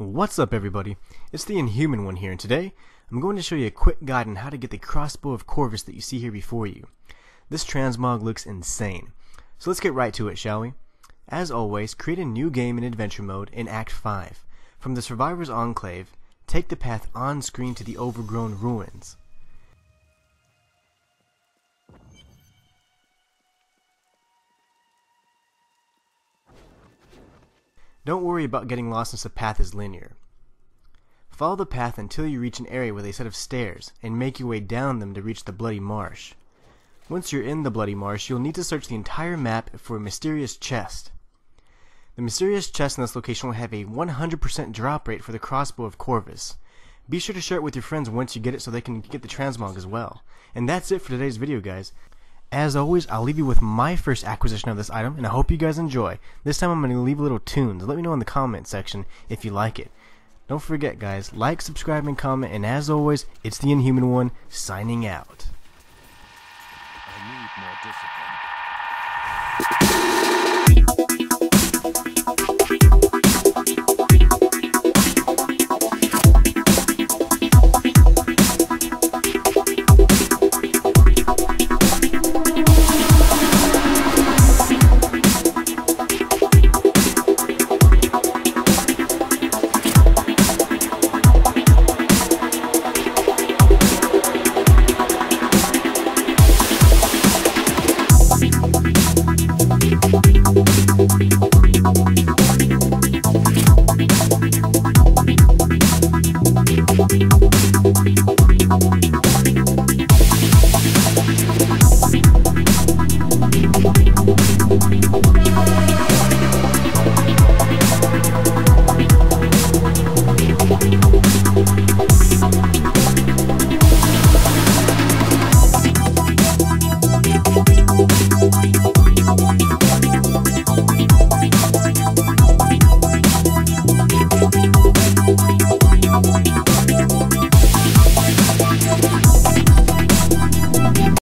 What's up everybody? It's the Inhuman one here and today I'm going to show you a quick guide on how to get the crossbow of Corvus that you see here before you. This transmog looks insane. So let's get right to it, shall we? As always, create a new game in adventure mode in Act 5. From the Survivor's Enclave, take the path on screen to the overgrown ruins. Don't worry about getting lost since the path is linear. Follow the path until you reach an area with a set of stairs, and make your way down them to reach the Bloody Marsh. Once you're in the Bloody Marsh, you'll need to search the entire map for a mysterious chest. The mysterious chest in this location will have a 100% drop rate for the crossbow of Corvus. Be sure to share it with your friends once you get it so they can get the transmog as well. And that's it for today's video, guys. As always, I'll leave you with my first acquisition of this item, and I hope you guys enjoy. This time I'm going to leave a little tunes. Let me know in the comment section if you like it. Don't forget, guys, like, subscribe, and comment, and as always, it's the Inhuman One, signing out.